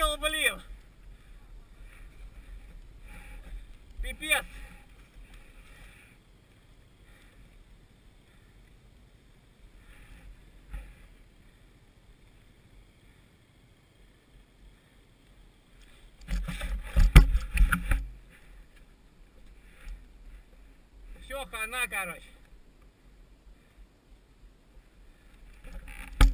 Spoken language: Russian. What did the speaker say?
выкал, блин. Пипец. Все, хана, короче.